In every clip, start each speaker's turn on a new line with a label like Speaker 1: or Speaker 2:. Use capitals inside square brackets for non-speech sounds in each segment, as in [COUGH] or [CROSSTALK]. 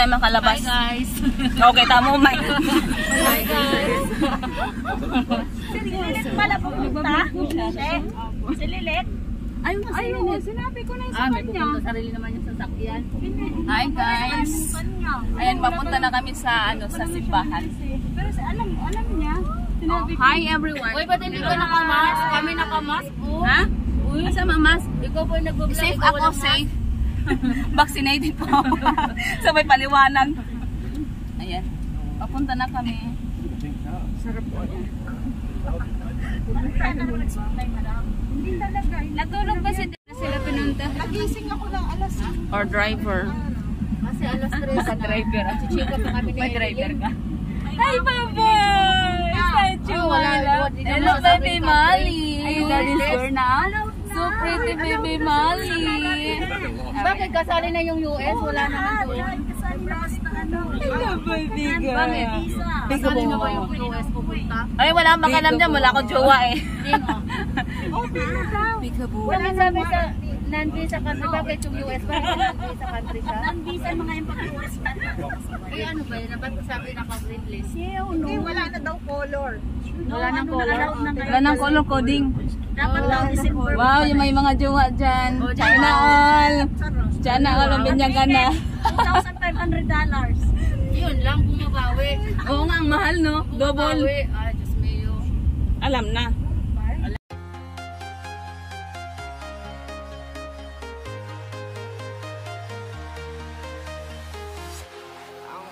Speaker 1: tayo makalabas.
Speaker 2: Bye guys. [LAUGHS]
Speaker 1: Okay, tamo, May.
Speaker 2: Bye guys.
Speaker 3: Pala pupunta. Eh, si Lilit.
Speaker 2: Ayun kasi
Speaker 3: Ayun,
Speaker 2: Lilit.
Speaker 3: sinabi ko na yung
Speaker 2: Ah,
Speaker 3: sa
Speaker 2: may
Speaker 3: kanya.
Speaker 2: pupunta sarili naman yung sasakyan.
Speaker 1: Hi, guys. Ayan, papunta na kami sa, ano, sa simbahan.
Speaker 3: Pero sa alam, alam niya.
Speaker 1: Oh, hi, everyone.
Speaker 2: Uy, ba't hindi ka nakamask? Kami nakamask po.
Speaker 1: Ha?
Speaker 2: Uy,
Speaker 1: Asa, mamas?
Speaker 2: ikaw po yung nagbablog.
Speaker 1: Safe ako, safe. [LAUGHS] Vaccinated po ako. [LAUGHS] so may paliwanag. Ayan. Papunta na kami. Sarap po.
Speaker 3: Hindi talaga.
Speaker 1: Natulog ba si na sila pinunta?
Speaker 3: Nagising ako ng alas
Speaker 1: Or driver?
Speaker 2: Kasi alas 3 na. [LAUGHS]
Speaker 1: driver.
Speaker 2: Chichika pa kami
Speaker 1: May driver ka? Hi, Baba! Thank you,
Speaker 2: Oh,
Speaker 1: Hello, baby
Speaker 2: ka,
Speaker 1: Molly.
Speaker 2: Ay,
Speaker 1: Daddy's
Speaker 2: yes.
Speaker 1: girl na. So pretty, baby Molly.
Speaker 2: Bakit kasali na yung US? Wala naman doon.
Speaker 3: Kasali na na ano.
Speaker 1: Hello, baby girl.
Speaker 2: Bakit? Kasali na ba yung US pupunta?
Speaker 1: Ay, wala akong makalam dyan. Wala akong jowa eh.
Speaker 2: Hindi nga. [LAUGHS] Wala sabi sa non-visa country. Bakit yung US? Bakit non-visa country siya?
Speaker 3: Nandisa mga yung pag-uwas na.
Speaker 2: Eh ano ba yun? Ba't sabi naka-green list?
Speaker 3: Hindi, wala na daw color.
Speaker 2: Wala nang color.
Speaker 1: Wala nang color coding.
Speaker 3: Dapat daw December.
Speaker 1: Wow, yung may mga jowa dyan. China all. China all ang binyagan na.
Speaker 3: $2,500 dollars.
Speaker 2: Yun lang, bumabawi.
Speaker 1: Oo nga, ang mahal no? Double.
Speaker 2: Bumabawi. Ay, Diyos mayo.
Speaker 1: Alam na.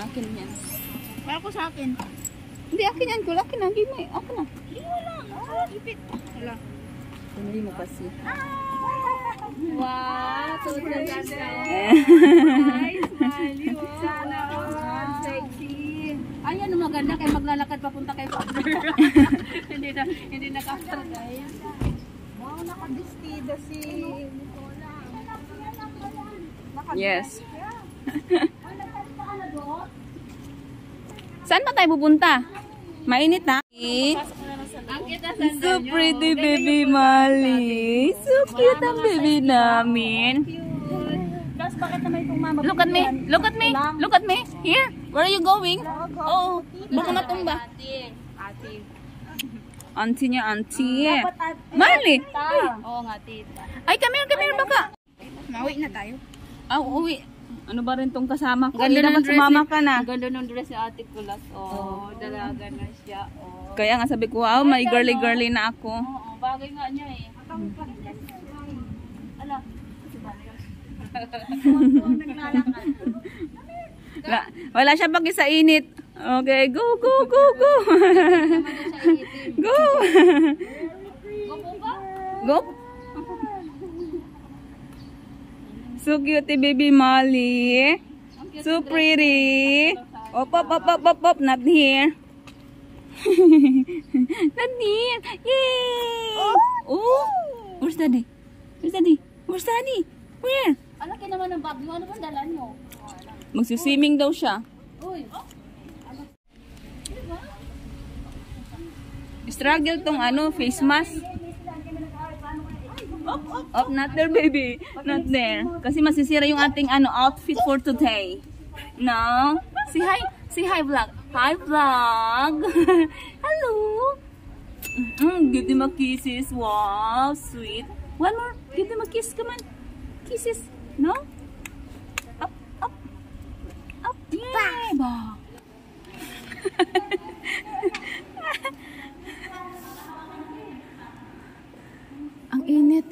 Speaker 1: Akin yan.
Speaker 3: Para ko sa akin.
Speaker 1: Hindi, akin yan. Kula, akin na. Give me. Akin na.
Speaker 3: Hindi wala. Ah, ipit. Wala.
Speaker 1: Hindi mo kasi.
Speaker 2: Wow, so ganda.
Speaker 3: Sana all. Sexy.
Speaker 2: Ay, ano maganda kay maglalakad papunta kay partner. [LAUGHS] hindi na hindi na after guys.
Speaker 3: Wow, nakadistida si Nicola.
Speaker 1: Yes. [LAUGHS] Saan pa tayo pupunta? Mainit na. So pretty baby Molly. So cute ang baby namin.
Speaker 3: Tapos bakit naman itong mama?
Speaker 1: Look at me. Look at me. Look at me. Here. Where are you going? Oh, baka matumba.
Speaker 2: Ate. Ate.
Speaker 1: Auntie niya, auntie. Marley.
Speaker 2: Oo nga, tita.
Speaker 1: Ay, come here, come here, baka.
Speaker 3: Mawi na tayo.
Speaker 1: Ah, uwi. Ano ba rin tong kasama ko?
Speaker 2: Ganda dress
Speaker 1: sumama ka na.
Speaker 2: Ganda ng dress ni Ate Kulas. Oh, dalaga na siya. Oh.
Speaker 1: Kaya nga sabi ko, wow, may girly-girly na ako.
Speaker 2: Oo, bagay nga niya eh. Ala, [LAUGHS]
Speaker 1: Wala, wala siya pag sa init. Okay, go, go, go, go. [LAUGHS] go.
Speaker 2: Gopo ba?
Speaker 1: Go. So cute, eh, baby Molly. So pretty. Op, op, op, op, op, op. Not here. [LAUGHS] Not here. Yay! Oh! Where's daddy? Where's daddy? Where's daddy? Where?
Speaker 2: Alaki naman ng bag mo. Ano bang dala nyo?
Speaker 1: Magsiswimming daw siya.
Speaker 2: Uy.
Speaker 1: Struggle tong ano, face mask. Up, not there, baby. Not there. Kasi masisira yung ating ano, outfit for today. No? Say hi. Say hi, vlog. Hi, vlog. [LAUGHS] Hello. Mm, give them a kisses. Wow, sweet. One more. Give them a kiss. Come on. Kisses. No? Up, up. Up. Yeah. Bah. [LAUGHS] Ang init.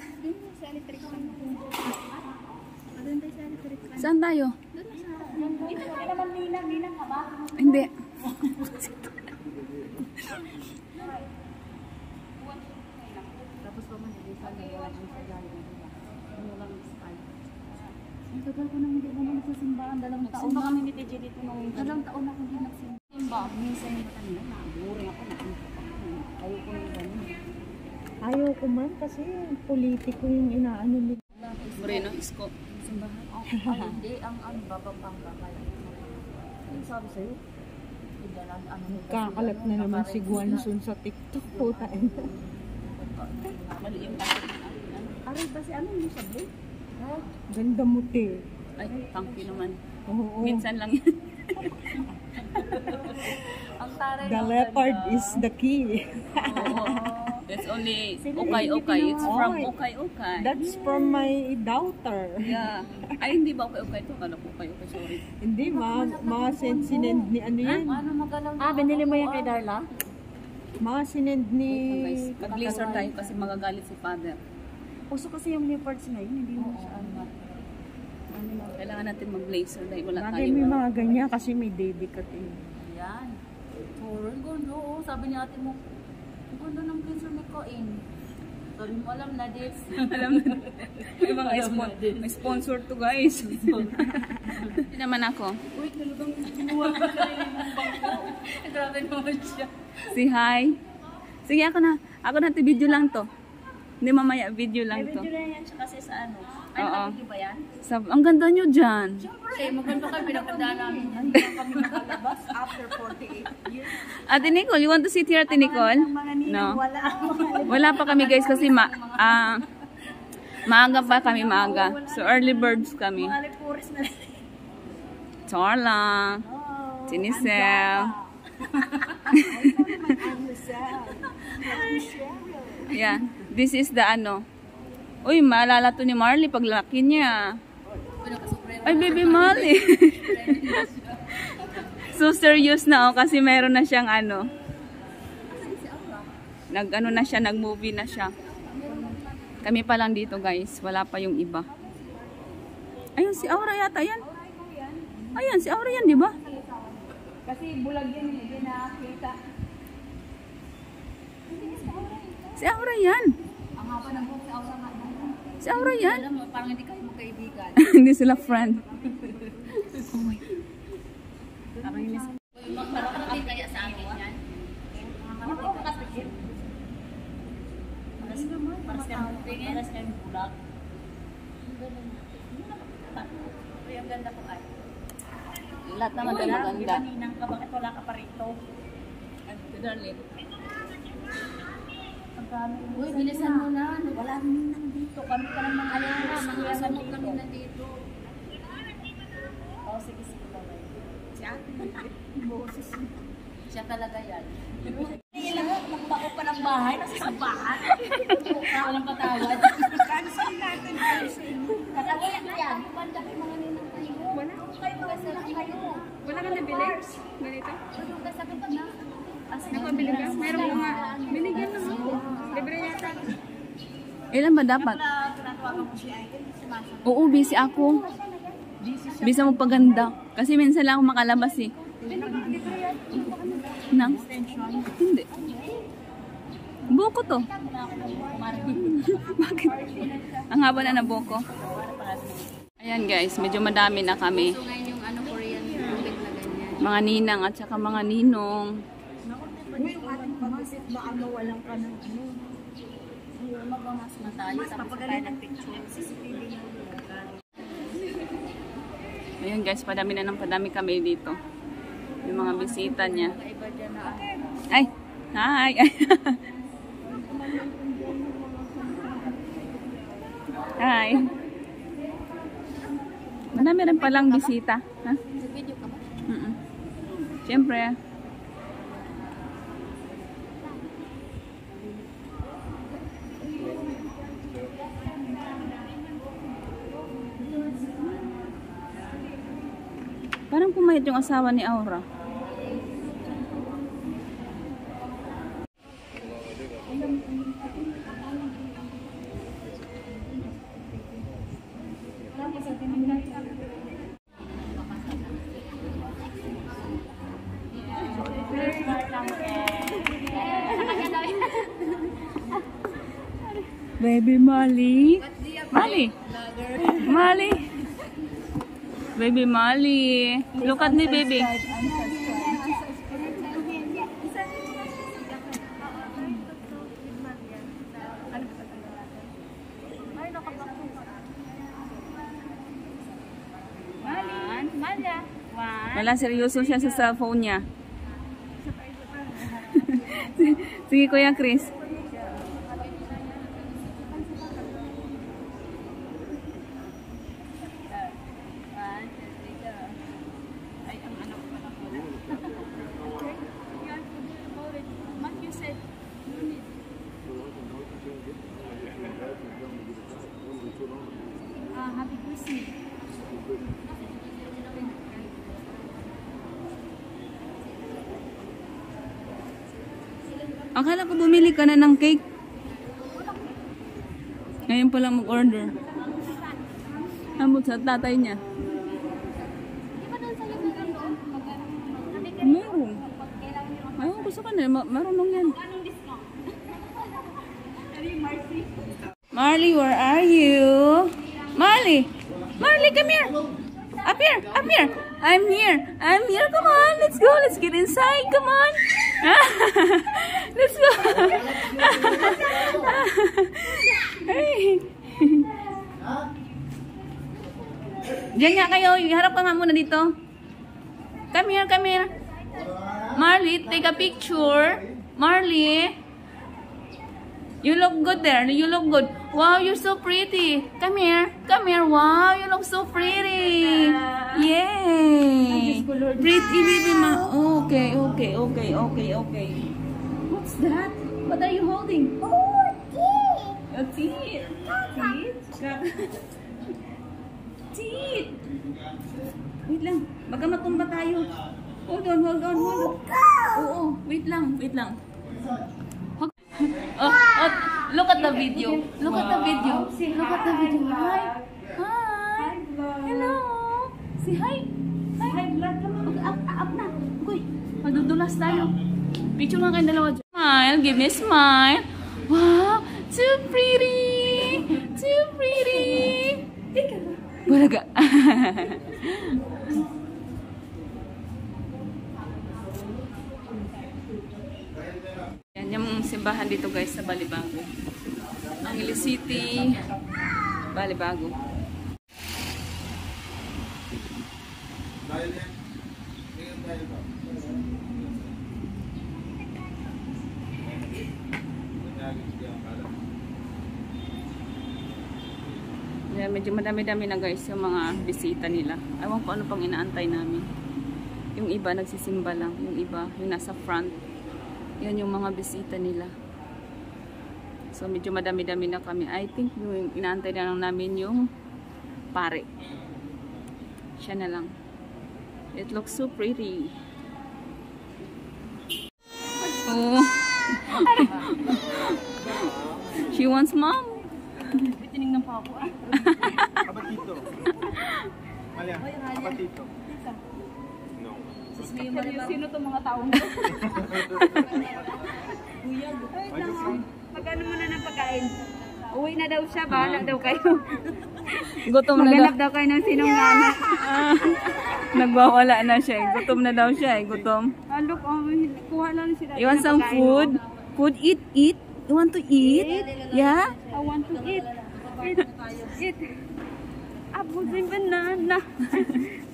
Speaker 1: Saan tayo? Hindi.
Speaker 2: Ang tagal ko nang hindi naman nagsisimbahan. Dalawang taon
Speaker 3: Simba
Speaker 2: na.
Speaker 3: kami ni TJ dito nung
Speaker 2: Dalawang taon na akong hindi nagsimba. Minsan yung kanina, naburing ako. Ayoko nang ganun.
Speaker 3: Ayaw ko man kasi politiko yung inaano nila.
Speaker 1: Moreno, isko.
Speaker 2: Simbahan. Oh, hindi. Ang ano, bababangga kayo. Ano sabi sa'yo? Hindi lang, ano,
Speaker 3: Kakalat na naman si Guanzon sa TikTok po tayo.
Speaker 1: Mali yung
Speaker 2: Aray, kasi ano yung sabi? Ha?
Speaker 3: Ganda mo te.
Speaker 1: Ay, thank you naman.
Speaker 3: Oo.
Speaker 1: Minsan lang yan.
Speaker 2: Ang
Speaker 3: The leopard is the key.
Speaker 1: Oo. It's only [LAUGHS] okay, okay. It's from okay, okay.
Speaker 3: That's from my daughter.
Speaker 1: Yeah. Ay, hindi ba okay, okay ito? Ano po okay, okay, sorry.
Speaker 3: Hindi, ma mga send sinend ni ano yan.
Speaker 2: Ano magalaw
Speaker 3: Ah, binili mo yan kay Darla? Mga sinend ni...
Speaker 1: Guys, mag-blizzard tayo kasi magagalit si father.
Speaker 3: Uso kasi yung leopards ngayon, hindi mo siya ano.
Speaker 1: Kailangan natin mag-blazer dahil wala
Speaker 3: Bagay
Speaker 1: tayo.
Speaker 3: may mga ganyan kasi may baby ka eh.
Speaker 2: Yan. Puro ang gundo. oh. Sabi ni ate mo, gundo ng pincer ni Koin. Sabi mo, alam na this. [LAUGHS]
Speaker 1: Alam na. May mga spon may sponsor to guys. [LAUGHS] Hindi naman ako.
Speaker 2: Uy, talagang kinuha ka na yung bangko. [LAUGHS] Grabe naman siya.
Speaker 1: Si hi. Sige ako na. Ako na video lang to. Hindi mamaya video lang to.
Speaker 2: na yan siya kasi sa ano. Ay,
Speaker 1: Oo.
Speaker 2: ba yan?
Speaker 1: Sab ang ganda nyo dyan.
Speaker 2: Siyempre, maganda kayo pinagkandaan namin. Hindi pa kami nakalabas after 48 years.
Speaker 1: Ate Nicole, you want to sit here, Ate Nicole? No. [LAUGHS] Wala pa kami guys kasi ma ah, maaga pa kami maaga. So early birds kami.
Speaker 2: Na
Speaker 1: Charla. Sinisel. [LAUGHS] yeah. This is the ano. Uy, maalala to ni Marley pag laki niya. Ay, baby Marley. [LAUGHS] so serious na oh, kasi meron na siyang ano. Nag ano na siya, nag-movie na siya. Kami pa lang dito guys, wala pa yung iba. Ayun, si Aura yata yan. Ayan, si Aura yan, di ba?
Speaker 2: Kasi bulag yan, hindi nakakita.
Speaker 1: Si Aura yan.
Speaker 2: Ang haba ng buhok sa Aura nga.
Speaker 1: Si Aura yan.
Speaker 2: Alam mo, parang hindi kayo magkaibigan. [LAUGHS]
Speaker 1: Hindi sila friend.
Speaker 2: Uy, makarating kaya sa akin yan? Makarating ka kasi. Paras paras ka tingin. Paras ka bulag. Uy, ang ganda ko ay.
Speaker 1: Lahat naman maganda.
Speaker 2: Ninang ka, bakit wala ka pa rito?
Speaker 1: Darling.
Speaker 2: Uy, bilisan mo na. Wala rin ninang dito. Kami pa lang mga ayara. Mga sanok kami na dito. Oh, sige, sige. Si ate. [LAUGHS] Boses. Siya talaga yan. Nagbako pa ng bahay, nasa sambahan. [LAUGHS] Walang patawad. Cancel natin, cancel. Katawayan na yan. Banda kayo mga ninang. Wala kayo mga sarap kayo.
Speaker 1: Wala ka nabili? Ganito?
Speaker 2: Ano ka sabi ka na?
Speaker 1: Nakabili ka? Meron ko nga. Binigyan naman ko. Libre yata. Ilan ba dapat? Oo, busy ako. Busy mo paganda. Kasi minsan lang ako makalabas eh. Nang? Hindi. Buko to. Bakit? Ang haba na ng buko. Ayan guys, medyo madami na kami.
Speaker 2: So ngayon yung ano Korean ulit na ganyan.
Speaker 1: Mga ninang at saka mga ninong.
Speaker 3: Yung ating pag-visit, baka mawalan ka ng ano.
Speaker 2: Magmamas na tayo tayo nagpicture. CCTV na
Speaker 1: Ayan guys, padami na ng padami kami dito. Yung mga bisita niya.
Speaker 2: Na
Speaker 1: Ay! Hi! [LAUGHS] Hi! Madami rin palang bisita. Ha?
Speaker 2: Nag-video ka ba?
Speaker 1: Mm Siyempre. Pumayat yung asawa ni Aura. Baby Molly. Molly. Molly. Baby Molly. Look at me, baby. Wala, seryoso siya sa cellphone niya. [LAUGHS] Sige, Kuya Chris.
Speaker 2: One, two, three, go. Ay, ang ano ko pala ko. What you said? No need. Ah, happy Christmas.
Speaker 1: Akala ko bumili ka na ng cake. Ngayon pa lang mag-order. Amot sa tatay niya.
Speaker 2: Meron.
Speaker 1: Ayun, gusto ka na. Ma- marunong yan. Marley, where are you? Marley! Marley, come here! Up here! Up here! I'm here! I'm here! Come on! Let's go! Let's get inside! Come on! Let's go! Hey. Diyan nga kayo. Harap ka nga muna dito. Come here, come here. Marley, take a picture. Marley. You look good there. You look good. Wow, you're so pretty. Come here. Come here. Wow, you look so pretty. Yay. Pretty baby ma. Okay, okay, okay, okay, okay. What's that? What are you holding? Oh, teeth. Your teeth. Teeth. [LAUGHS] teeth. Wait lang. Baka matumba tayo. Hold on, hold on, hold on. Oo, wait lang, wait lang. Oh, oh, look at the video. Look at the video. Look at the video. Hi. Hi. Hello. Say hi. Hi. Hi, vlog ka mo. Okay, up, up na. Uy, madudulas tayo. Picture nga kayong dalawa. Smile. Give me a smile. Wow. Too pretty. Too pretty. Bulaga. [LAUGHS] Yan yung simbahan dito guys sa Balibago. Angeles City, Balibago. Yeah, medyo madami-dami na guys yung mga bisita nila. Ewan ko ano pang inaantay namin. Yung iba nagsisimba lang. Yung iba, yung nasa front. Yan yung mga bisita nila. So medyo madami-dami na kami. I think yung inaantay na lang namin yung pare. Siya na lang. It looks so pretty. Oh. [LAUGHS] She wants mom.
Speaker 2: Tinignan pa ako ah. [LAUGHS]
Speaker 4: Kapatito. Malia, kapatito. No.
Speaker 2: Sino to mga taong to?
Speaker 4: Ayos lang.
Speaker 2: Magkano mo na ng pagkain?
Speaker 4: Uwi na daw siya, bahala daw kayo. [LAUGHS]
Speaker 2: Gutom na daw.
Speaker 4: Daw kayo ng sinunganak.
Speaker 2: Ah, [LAUGHS] nagwawala na siya. eh. Gutom na daw siya. eh. Gutom.
Speaker 4: Ah, look, oh, kuha lang sila.
Speaker 2: You want some food? Food? Eat, eat. You want to eat? Yeah?
Speaker 4: I want to eat. Eat. Eat. Apples and banana.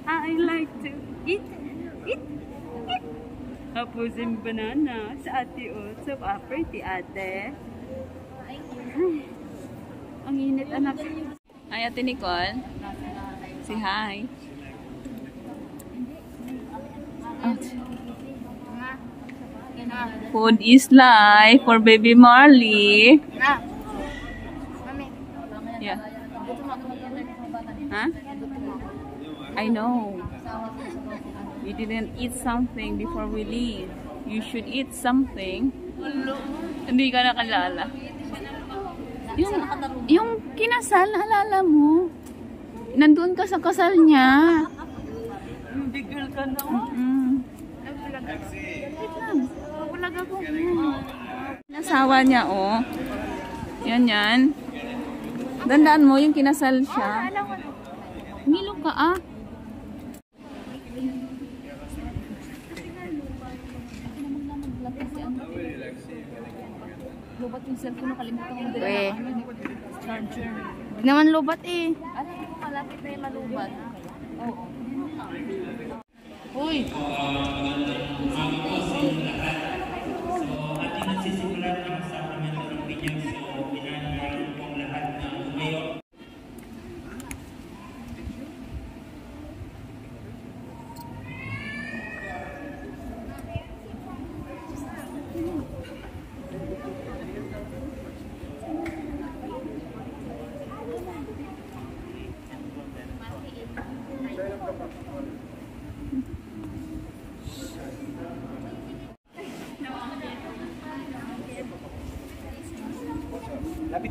Speaker 4: I like to eat. Eat. Apples and banana. Sa ate o. So, ah, pretty ate. Ay, [LAUGHS] Ang init anak.
Speaker 2: Hi, Ate Nicole. Say hi. Food is life for baby Marley. Yeah. Huh? I know. We didn't eat something before we leave. You should eat something. Hindi ka nakalala. Yung, yung kinasal, naalala mo? Nandun ka sa kasal niya.
Speaker 4: Bigil ka na.
Speaker 2: Mm. Nasawa niya, oh. Yan, yan. Dandaan mo, yung kinasal siya. Milo ka, ah. Yung cellphone, nakalimutan kong dala.
Speaker 4: Eh.
Speaker 2: Charger.
Speaker 4: Di naman lubat eh.
Speaker 2: Alam mo, malapit na yung malubat. Oo. Uy!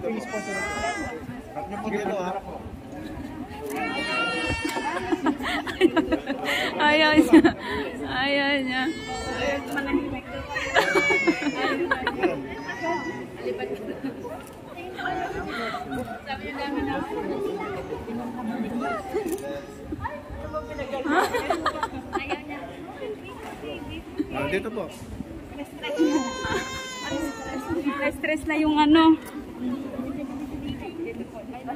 Speaker 1: Lapit ko yung sponsor nito. Harap niyo po dito, harap po.
Speaker 2: Ayaw niya. Ayaw niya.
Speaker 1: Ah, dito po.
Speaker 4: Stress na yung ano.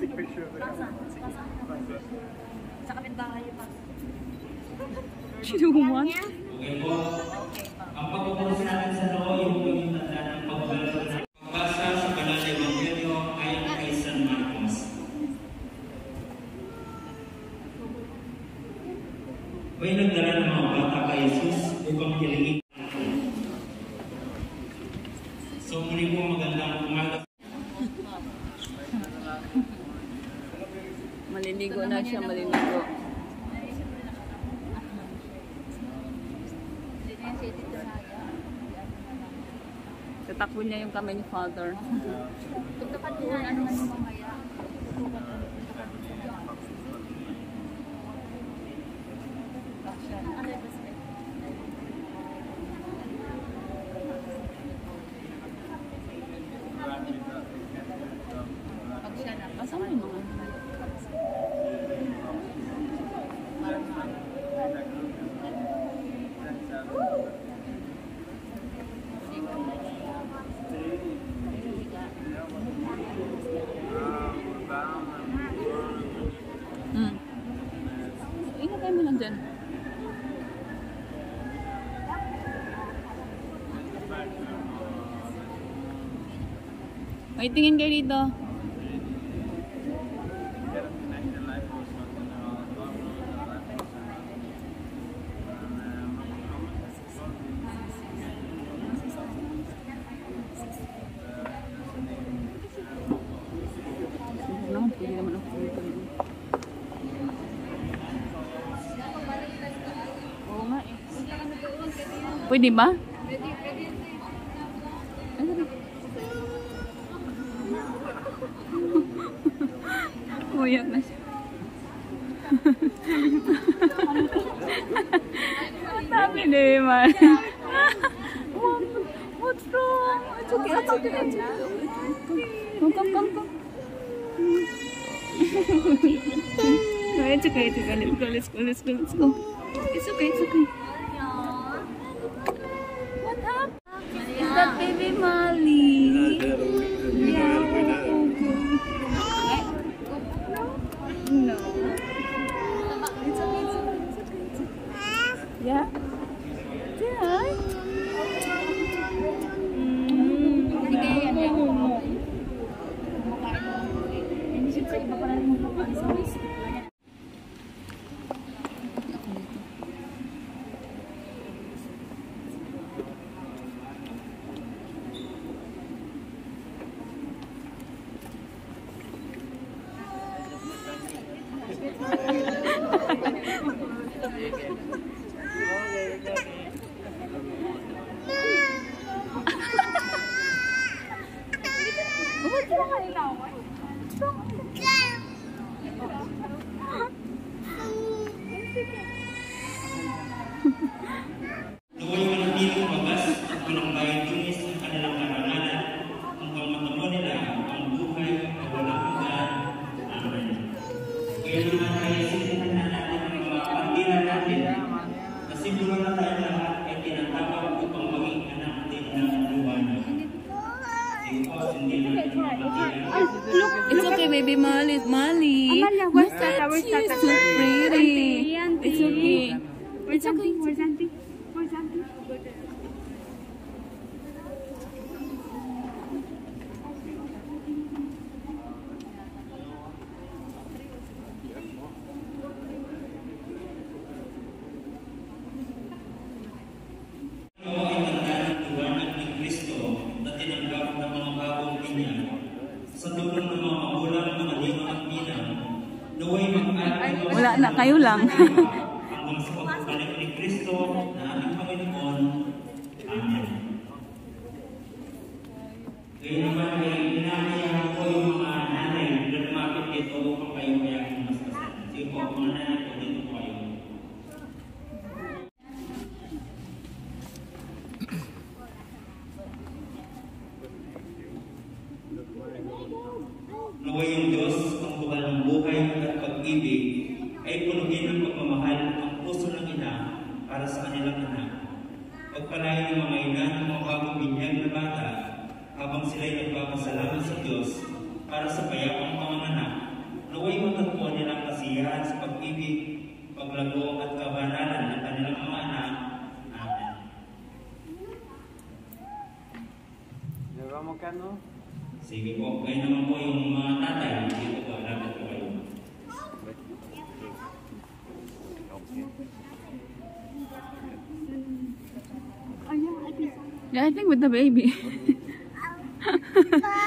Speaker 1: Take picture.
Speaker 2: Chinuman.
Speaker 5: Basa [LAUGHS] sa banal na Ebanghelyo ayon kay San Marcos. May nagdala ng mga bata kay Jesus upang kilingin. So muli po magandang umaga.
Speaker 2: Maliligo na siya, maliligo. Tatakbo niya yung kamay ni father. Kasama Titingin kayo dito.
Speaker 5: Pwede ba? Yeah, I think with the baby. [LAUGHS]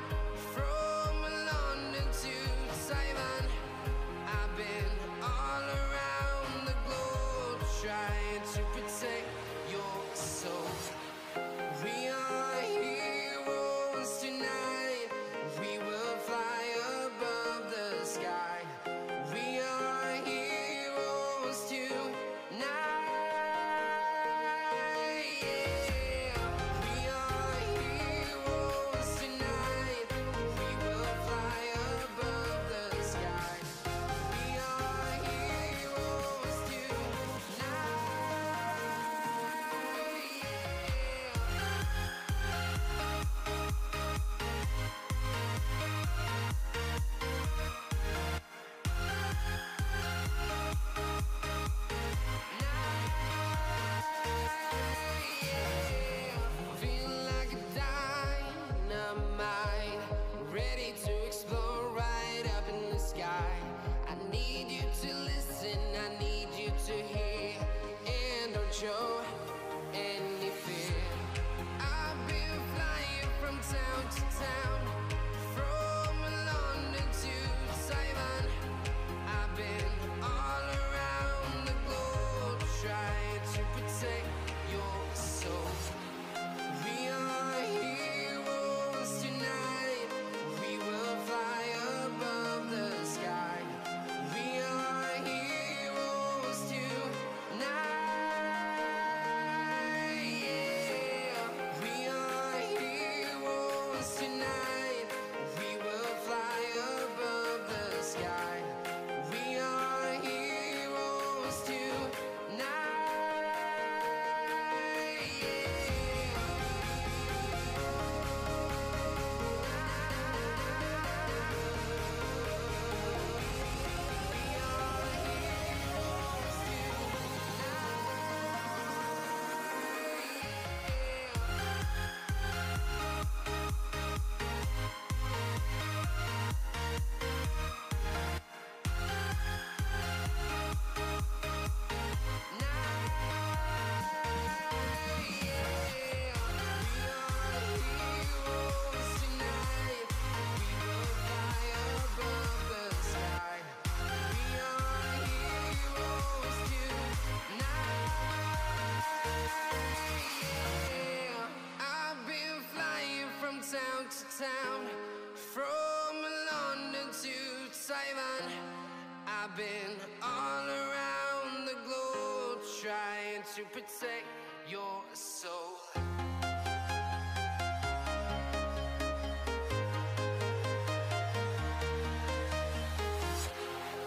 Speaker 6: To protect your soul.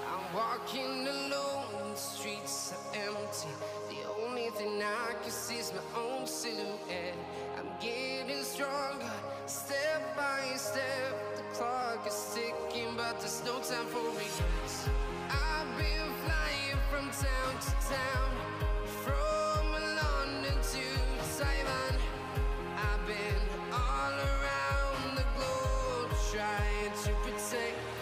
Speaker 6: I'm walking trying to protect